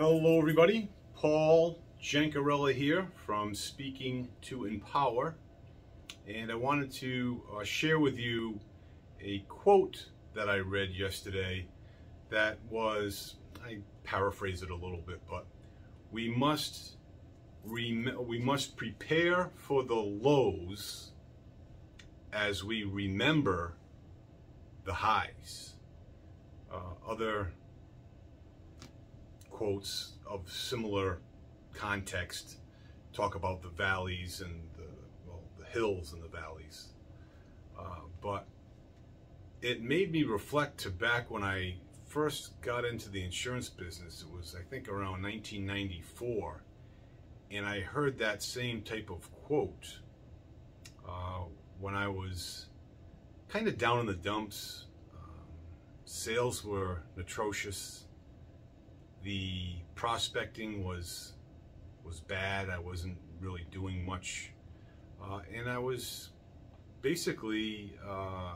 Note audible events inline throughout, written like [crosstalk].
Hello everybody, Paul Gencarella here from Speaking to Empower and I wanted to uh, share with you a quote that I read yesterday that was, I paraphrase it a little bit, but we must we must prepare for the lows as we remember the highs. Uh, other quotes of similar context talk about the valleys and the, well, the hills and the valleys. Uh, but it made me reflect to back when I first got into the insurance business. It was, I think, around 1994. And I heard that same type of quote uh, when I was kind of down in the dumps. Um, sales were atrocious the prospecting was was bad. I wasn't really doing much, uh, and I was basically uh,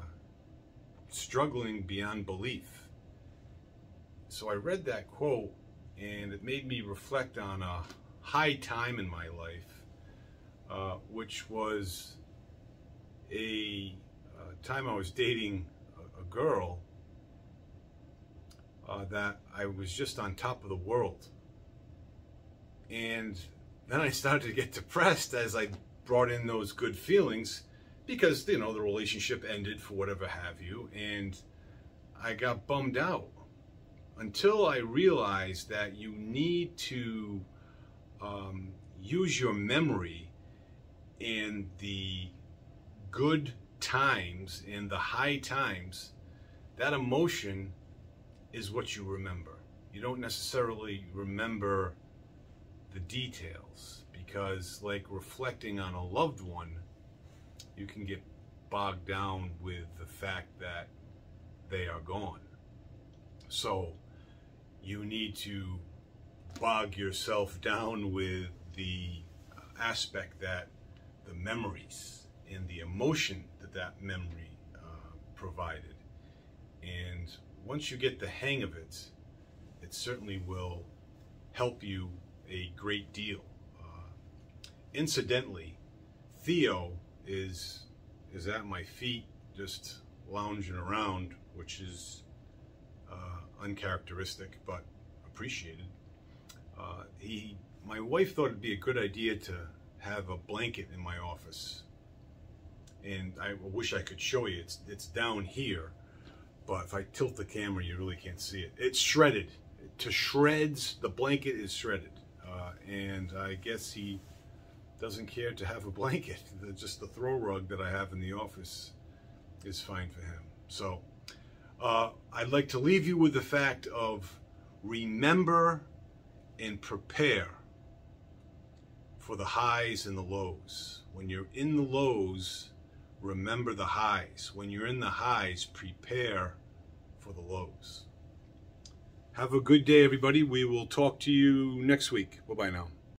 struggling beyond belief. So I read that quote, and it made me reflect on a high time in my life, uh, which was a, uh, time I was dating a, a girl that I was just on top of the world. And then I started to get depressed as I brought in those good feelings because, you know, the relationship ended for whatever have you. And I got bummed out until I realized that you need to um, use your memory in the good times, in the high times, that emotion is what you remember. You don't necessarily remember the details because like reflecting on a loved one, you can get bogged down with the fact that they are gone. So you need to bog yourself down with the aspect that the memories and the emotion that that memory uh, provided. Once you get the hang of it, it certainly will help you a great deal. Uh, incidentally, Theo is is at my feet, just lounging around, which is uh, uncharacteristic but appreciated. Uh, he, my wife thought it'd be a good idea to have a blanket in my office, and I wish I could show you. It's it's down here but if I tilt the camera, you really can't see it. It's shredded. To shreds, the blanket is shredded. Uh, and I guess he doesn't care to have a [laughs] blanket. Just the throw rug that I have in the office is fine for him. So uh, I'd like to leave you with the fact of remember and prepare for the highs and the lows. When you're in the lows, remember the highs. When you're in the highs, prepare for the lows. Have a good day, everybody. We will talk to you next week. Bye-bye now.